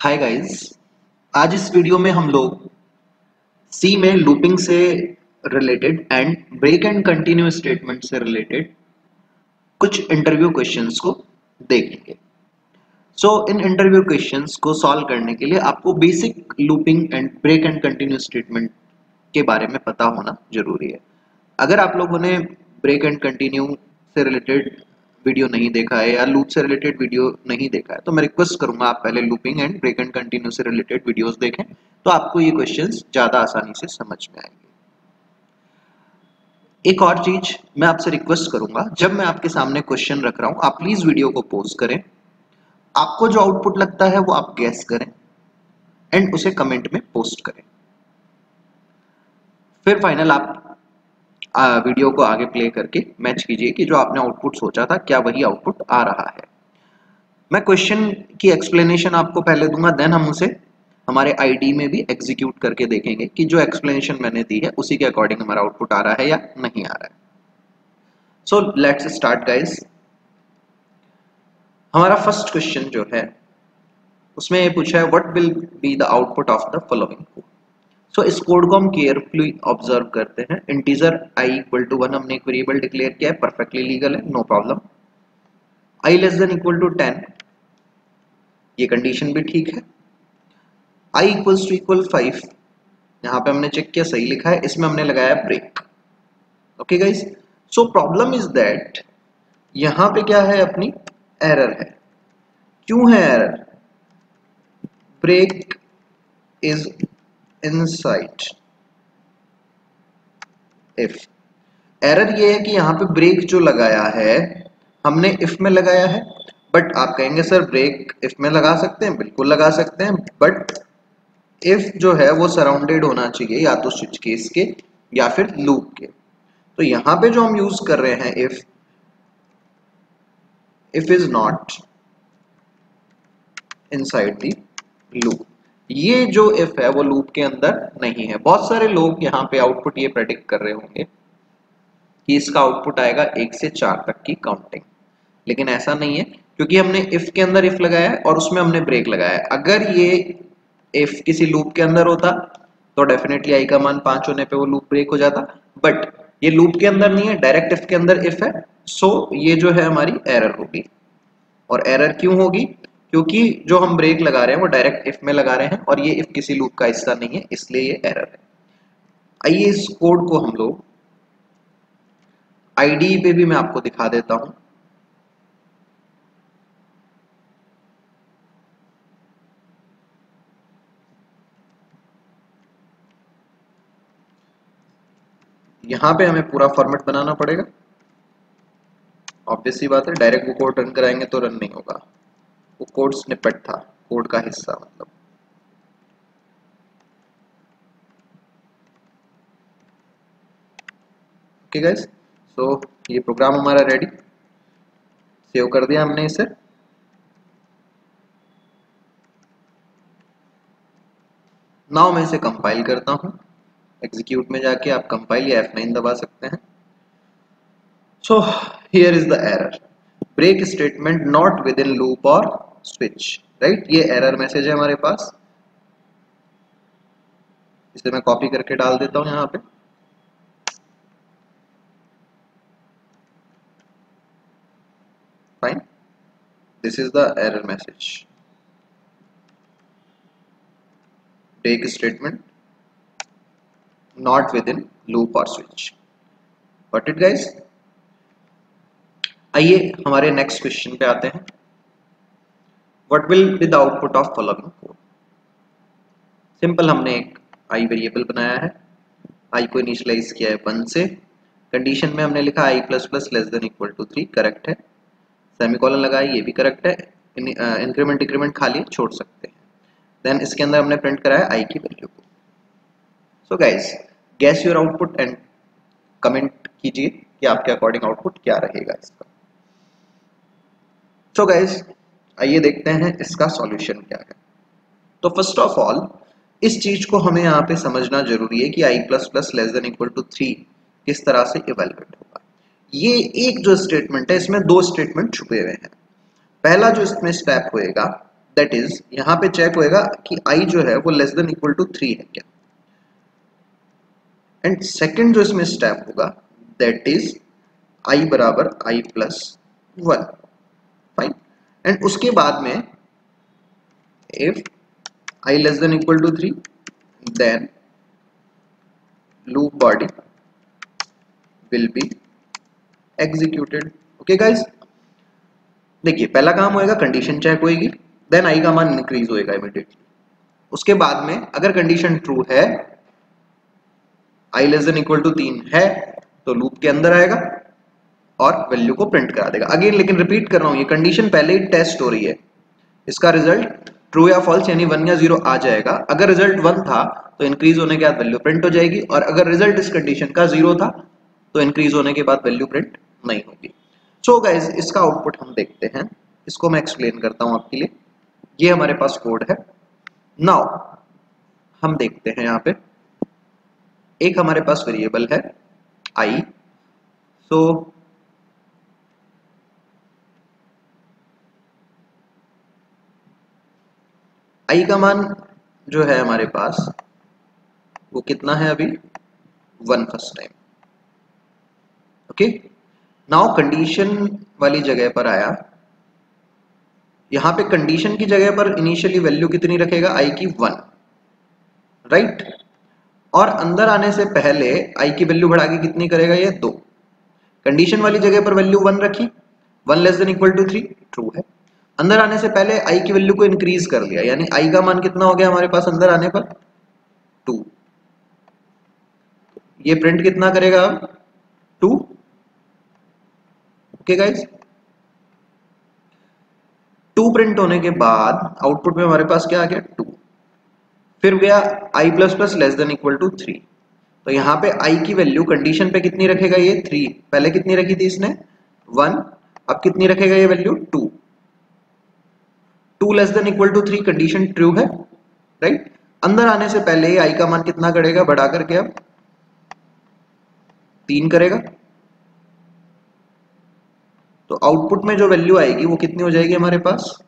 Hi guys आज इस video में हम लोग सी में लूपिंग से related and break and continue statement से रिलेटेड कुछ इंटरव्यू क्वेश्चंस को देखेंगे। So so, in interview questions को सॉल्व करने के लिए आपको basic looping and break and continue statement के बारे में पता होना ज़रूरी है। अगर आप लोगों ने ब्रेक एंड कंटिन्यू से रिलेटेड वीडियो नहीं देखा है या लूप से रिलेटेड वीडियो नहीं देखा है तो मैं रिक्वेस्ट करूँगा आप पहले looping and break and continue से रिलेटेड वीडियोस देखें तो आपको ये क्वेश्चंस ज़्यादा आसानी से समझ में आएँगे। एक और चीज़ मैं आपसे रिक्वेस्ट करूँगा, जब मैं आपके सामने क्वेश्चन रख रहा हूँ, आप प्लीज़ वीडियो को पोस्ट करें, आपको जो आउटपुट लगता है वो आप गैस करें एंड उसे कमेंट में पोस्ट करें। फिर फाइनल आप वीडियो को आगे प्ले करके मैच कीजिए कि जो आपने आउटपुट सोचा था, क्या वही आउटपुट आ रहा है। मैं क्वेश्चन की एक्सप्लेनेशन आपको पहले दूँगा देन हम उसे हमारे आईडी में भी एग्जीक्यूट करके देखेंगे कि जो एक्सप्लेनेशन मैंने दी है, उसी के अकॉर्डिंग हमारा आउटपुट आ रहा है या नहीं आ रहा है। सो लेट्स स्टार्ट गाइस हमारा फ़र्स्ट क्वेश्चन जो है, उसमें ये पूछा है what will be the output of the following so इस कोड को हम केयरफुली ऑब्ज़र्व करते हैं. Integer i equal to one हमने एक वेरिएबल डिक्लेयर किया है. परफेक्टली लीगल है. No problem i less than equal to ten ये कंडीशन भी ठीक है. I equals to equal five यहाँ पे हमने चेक किया, सही लिखा है. इसमें हमने लगाया break okay guys so problem is that यहाँ पे क्या है अपनी? एरर है. क्यों है error break is inside if error ये है कि यहाँ पे ब्रेक जो लगाया है, हमने इफ़ में लगाया है बट आप कहेंगे, सर ब्रेक इफ़ में लगा सकते हैं? बिल्कुल लगा सकते हैं बट इफ़ जो है वो सराउंडेड होना चाहिए, या तो स्विच केस के, या फिर लूप के। तो यहाँ पे जो हम यूज़ कर रहे हैं if if is not inside the loop ये जो इफ़ है, वो लूप के अंदर नहीं है। बहुत सारे लोग यहाँ पे आउटपुट ये प्रेडिक्ट कर रहे होंगे कि इसका आउटपुट आएगा एक से चार तक की काउंटिंग लेकिन ऐसा नहीं है, क्योंकि हमने इफ़ के अंदर इफ़ लगाया और उसमें हमने ब्रेक लगाया अगर ये इफ़ किसी लूप के अंदर होता तो डेफिनेटली आई का मान पाँच होने पे वो लूप ब्रेक हो जाता। बट ये लूप के अंदर नहीं है डायरेक्ट इफ़ के अंदर इफ़ है सो ये जो है हमारी एरर होगी। और एरर क्यों होगी? क्योंकि जो हम ब्रेक लगा रहे हैं, वो डायरेक्ट इफ़ में लगा रहे हैं और ये इफ़ किसी लूप का हिस्सा नहीं है, इसलिए ये एरर है। आइए इस कोड को हम लोग आईडी पे भी मैं आपको दिखा देता हूँ। यहाँ पे हमें पूरा फॉर्मेट बनाना पड़ेगा। ऑब्वियस सी बात है डायरेक्ट वो कोड रन कराएँगे तो रन नहीं होगा। वो कोड स्निपेट था, कोड का हिस्सा मतलब। ओके गाइस सो ये प्रोग्राम हमारा रेडी सेव कर दिया हमने इसे। नाउ मैं इसे कंपाइल करता हूँ। एग्जीक्यूट में जाके आप कंपाइल या F9 दबा सकते हैं। So here is the error break statement not within in loop और स्विच राइट ये एरर मैसेज है हमारे पास। इसे मैं कॉपी करके डाल देता हूँ यहाँ पे। Fine this is the error message break statement not within loop or switch. Got it, guys? आइए, हमारे नेक्स्ट क्वेश्चन पे आते हैं। What will be the output of following code simple हमने एक आई वेरिएबल बनाया है। आई को इनिशियलाइज किया है वन से। कंडीशन में हमने लिखा i plus plus less than equal to three correct है। सेमीकोलन लगाया ये भी करेक्ट है। इंक्रीमेंट डिक्रीमेंट खाली छोड़ सकते हैं। देन इसके अंदर हमने प्रिंट कराया आई की वैल्यू को। So guys guess your output and comment कीजिए कि आपके अकॉर्डिंग आउटपुट क्या रहेगा इसका। सो so गाइस आइए देखते हैं इसका सॉल्यूशन क्या है। तो फ़र्स्ट ऑफ़ ऑल इस चीज़ को हमें यहाँ पे समझना ज़रूरी है कि i plus plus less than equal to three किस तरह से इवेलुएट होगा। ये एक जो स्टेटमेंट है, इसमें दो स्टेटमेंट छुपे हुए हैं। पहला जो इसमें स्टेप होएगा दैट इज़ यहाँ पे चेक होएगा कि आई जो है वो less than equal to three है क्या। एंड सेकेंड जो इसमें स्टेप होगा दैट इज़ आई बराबर आई प्लस वन एंड उसके बाद में if i less than equal to three then loop body will be executed okay guys देखिए, पहला काम होएगा कंडीशन चेक होएगी देन आई का मान इंक्रीज होएगा इमीडिएटली उसके बाद में, अगर कंडीशन ट्रू है i less than equal to तीन है तो लूप के अंदर आएगा। और वैल्यू को प्रिंट करा देगा। अगेन लेकिन रिपीट कर रहा हूँ ये कंडीशन पहले ही टेस्ट हो रही है। इसका रिज़ल्ट ट्रू या फॉल्स यानी वन या ज़ीरो आ जाएगा। अगर रिज़ल्ट वन था तो इंक्रीज होने के बाद वैल्यू प्रिंट हो जाएगी। और अगर रिज़ल्ट इस कंडीशन का ज़ीरो था तो इंक्रीज होने के बाद वैल्यू प्रिंट नहीं होगी। सो so गाइज़ इसका आउटपुट हम देखते हैं। इसको मैं एक्सप्लेन करता हूँ आपके लिए। ये हमारे पास कोड है। नाउ हम देखते हैं यहाँ पे। एक हमारे पास वेरिएबल है आई सो so, आई का मान जो है हमारे पास, वो कितना है अभी? One first time okay now condition वाली जगह पर आया। यहाँ पे कंडीशन की जगह पर इनिशियली वैल्यू कितनी रखेगा? आई की वन राइट right? और अंदर आने से पहले आई की वैल्यू बढ़ा के कितनी करेगा? ये दो. कंडीशन वाली जगह पर वैल्यू वन रखी. One less than equal to three true है. अंदर आने से पहले आई की वैल्यू को इंक्रीज कर लिया यानी आई का मान कितना हो गया हमारे पास अंदर आने पर? टू ये प्रिंट कितना करेगा? अब two okay guys two print होने के बाद आउटपुट में हमारे पास क्या आ गया? टू फिर गया i plus plus less than equal to three तो यहाँ पे आई की वैल्यू कंडीशन पे कितनी रखेगा ये? थ्री पहले कितनी रखी थी इसने? वन अब कितनी रखेगा ये value two two less than equal to three condition true है राइट अंदर आने से पहले आई का मान कितना करेगा? बढ़ा करके अब तीन करेगा। तो आउटपुट में जो वैल्यू आएगी वो कितनी हो जाएगी हमारे पास?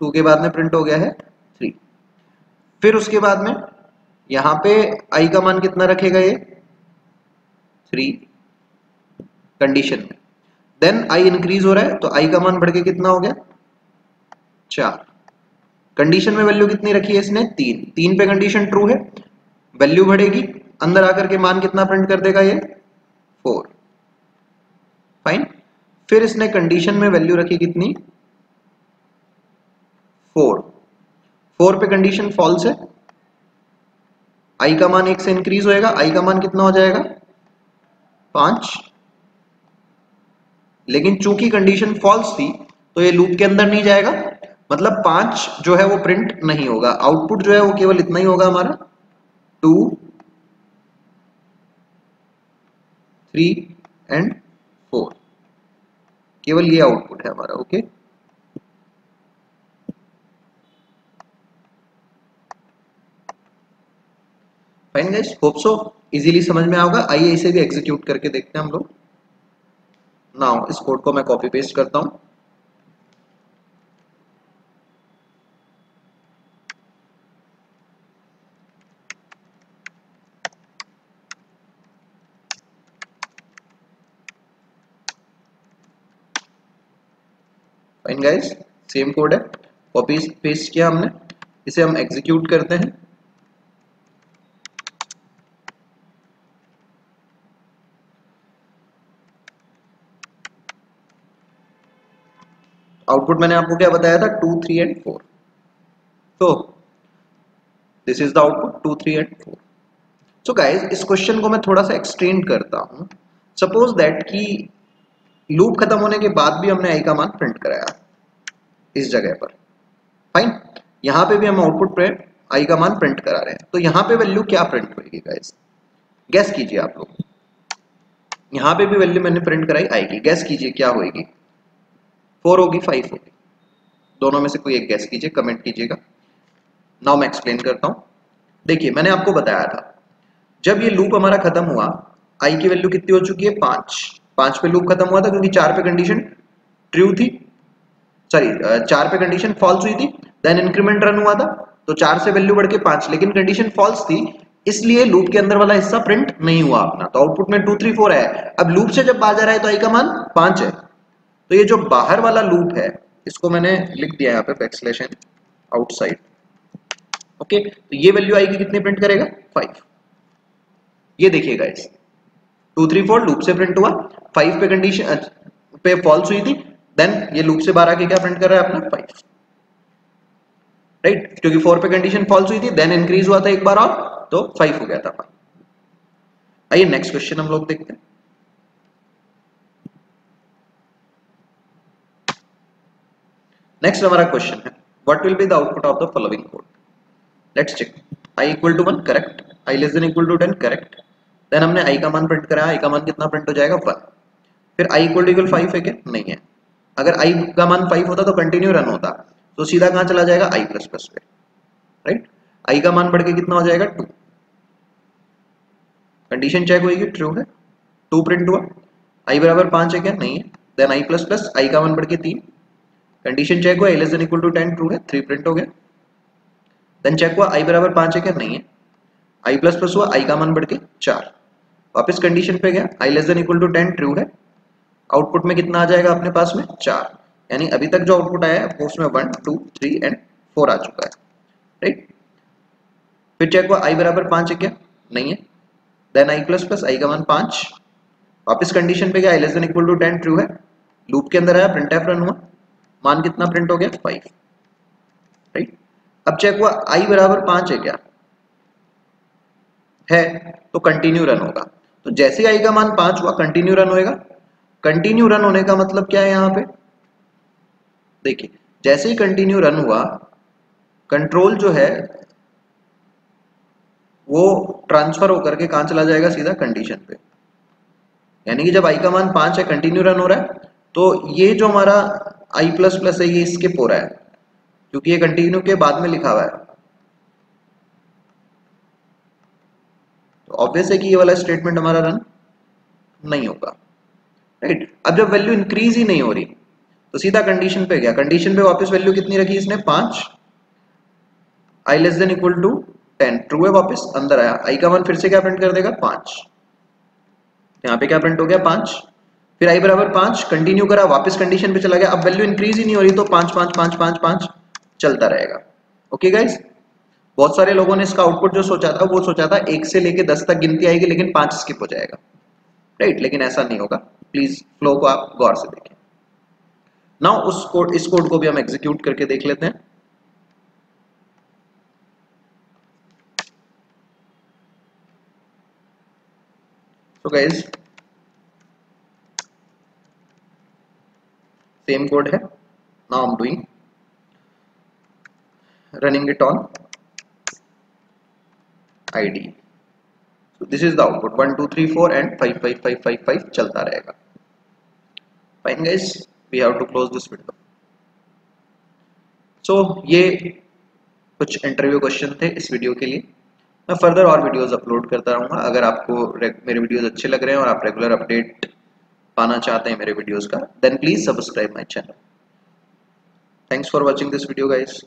टू के बाद में प्रिंट हो गया है थ्री फिर उसके बाद में यहाँ पे आई का मान कितना रखेगा ये? थ्री कंडीशन में। देन आई इंक्रीज हो रहा है तो आई का मान बढ़ के कितना हो गया? चार। कंडीशन में वैल्यू कितनी रखी है इसने? तीन। तीन पे कंडीशन ट्रू है। वैल्यू बढ़ेगी। अंदर आकर के मान कितना प्रिंट कर देगा ये? फोर फाइन फिर इसने कंडीशन में वैल्यू रखी कितनी? फोर फोर पे कंडीशन फॉल्स है। आई का मान एक से इंक्रीज होएगा। आई का मान कितना हो जाएगा? पाँच। लेकिन चूँकि कंडीशन फॉल्स थी तो ये लूप के अंदर नहीं जाएगा। मतलब पाँच जो है वो प्रिंट नहीं होगा। आउटपुट जो है वो केवल इतना ही होगा हमारा। टू थ्री एंड फोर केवल ये आउटपुट है हमारा okay fine guys hope so easily समझ में आओगा। आइए इसे भी एग्जीक्यूट करके देखते हैं हम लोग। नाउ इस कोड को मैं कॉपी पेस्ट करता हूँ। गाइस सेम कोड है कॉपी पेस्ट किया हमने, इसे हम एग्जीक्यूट करते हैं। आउटपुट मैंने आपको क्या बताया था? टू थ्री एंड फोर तो this is the output two three and four so guys इस क्वेश्चन को मैं थोड़ा सा एक्सटेंड करता हूँ। सपोज़ दैट कि लूप खत्म होने के बाद भी हमने आई का मान प्रिंट कराया। इस जगह पर। फाइन यहाँ पे भी हम आउटपुट पे आई का मान प्रिंट करा रहे हैं। तो यहाँ पे वैल्यू क्या प्रिंट होगी गाइस गैस कीजिए आप लोग। यहाँ पे भी वैल्यू मैंने प्रिंट कराई आएगी गैस कीजिए क्या होगी फोर होगी फाइव होगी। दोनों में से कोई एक गैस कीजिए कमेंट कीजिएगा। नाउ मैं एक्सप्लेन करता हूँ। देखिए, मैंने आपको बताया था। जब ये लूप हमारा खत्म हुआ आई की वैल्यू कितनी हो चुकी है? पाँच। पाँच पे लूप खत्म हुआ था क्योंकि चार पे कंडीशन ट्रू थी। सॉरी चार पे कंडीशन फॉल्स हुई थी देन इंक्रीमेंट रन हुआ था तो चार से वैल्यू बढ़ के पाँच, लेकिन कंडीशन फॉल्स थी, इसलिए लूप के अंदर वाला हिस्सा प्रिंट नहीं हुआ अपना। तो आउटपुट में टू थ्री फोर है। अब लूप से जब बाहर जा रहा है तो आई का मान पाँच है। तो ये जो बाहर वाला लूप है, इसको मैंने लिख दिया यहाँ पे बैकस्लैश आउटसाइड ओके तो ये वैल्यू आएगी कितने प्रिंट करेगा? फाइव ये देखिएगा इस टू थ्री फोर लूप से प्रिंट हुआ। फाइव पे कंडीशन पे फॉल्स हुई थी देन ये लूप से बाहर आके क्या प्रिंट कर रहा है अपना? फाइव राइट क्योंकि फोर पे कंडीशन फॉल्स हुई थी देन इंक्रीज हुआ था एक बार और तो फाइव हो गया था आइए नेक्स्ट क्वेश्चन हम लोग देखते हैं. नेक्स्ट हमारा क्वेश्चन है what will be the output of the following code let's check i equal to one correct i less than equal to ten correct then हमने i का मान प्रिंट करा i का मान कितना प्रिंट हो जाएगा? वन फिर i equal to equal five है क्या? नहीं है. अगर i का मान फाइव होता तो कंटिन्यू रन होता। तो सीधा कहाँ चला जाएगा? I प्लस प्लस पे। राइट i का मान बढ़ के कितना हो जाएगा? टू कंडीशन चेक होगी ट्रू है? टू प्रिंट हुआ। I बराबर पाँच है क्या? नहीं है। Then i plus plus i का मान बढ़ के तीन। कंडीशन चेक हुआ i less equal to ten true है। थ्री प्रिंट हो गया। देन चेक हुआ, i बराबर पाँच है क्या? नहीं है। I प्लस प्लस हुआ, i का मान बढ़ के चार। वापस कंडीशन पे गया। I less than equal to ten true है। आउटपुट में कितना आ जाएगा अपने पास में? चार। यानी अभी तक जो आउटपुट आया है उसमें one, two, three and four आ चुका है। राइट फिर चेक हुआ, i बराबर पाँच है क्या? नहीं है। Then i plus plus i का मान पाँच। वापस कंडीशन पे गया less than equal to ten true है। लूप के अंदर आया प्रिंट एफ़ रन हुआ। मान कितना प्रिंट हो गया? फाइव राइट अब चेक हुआ आई बराबर पाँच है क्या? है तो कंटिन्यू रन होगा। तो जैसे आई का मान पाँच हुआ कंटिन्यू रन होएगा। कंटिन्यू रन होने का मतलब क्या है यहाँ पे? देखिए, जैसे ही कंटिन्यू रन हुआ कंट्रोल जो है, वो ट्रांसफ़र होकर के कहाँ चला जाएगा? सीधा कंडीशन पे। यानी कि जब आई का मान पाँच है कंटिन्यू रन हो रहा है तो ये जो हमारा आई प्लस प्लस है, ये स्किप हो रहा है। क्योंकि ये कंटिन्यू के बाद में लिखा हुआ है। तो ऑब्वियस है कि ये वाला स्टेटमेंट हमारा रन नहीं होगा। राइट अब जब वैल्यू इंक्रीज ही नहीं हो रही तो सीधा कंडीशन पे गया। कंडीशन पे वापस वैल्यू कितनी रखी इसने? पाँच। I less than equal to ten true है वापस, अंदर आया। आई का मान फिर से क्या प्रिंट कर देगा? पाँच। यहाँ पे क्या प्रिंट हो गया? पाँच। फिर आई बराबर पाँच। कंटिन्यू करा, वापस कंडीशन पे चला गया। अब वैल्यू इंक्रीज ही नहीं हो रही तो पाँच पाँच पाँच पाँच पाँच चलता रहेगा। ओके गाइज़ बहुत सारे लोगों ने इसका आउटपुट जो सोचा था, वो सोचा था एक से लेके दस तक गिनती आएगी, लेकिन पाँच स्किप हो जाएगा। राइट लेकिन ऐसा नहीं होगा। प्लीज़ फ्लो को आप गौर से देखें। नाउ उस कोड इस कोड को भी हम एग्जीक्यूट करके देख लेते हैं। गाइज़ सेम कोड है। Now I'm doing, running it on id so, this is the output. 1 2 3 4 and 5 5 5 5 5 चलता रहेगा। Fine, guys. We have to close this window. So, ये कुछ इंटरव्यू क्वेश्चन थे इस वीडियो के लिए। मैं फर्दर और वीडियोस अपलोड करता रहूँगा। अगर आपको मेरे वीडियोस अच्छे लग रहे हैं और आप रेगुलर अपडेट पाना चाहते हैं मेरे वीडियोस का then please subscribe my channel thanks for watching this video guys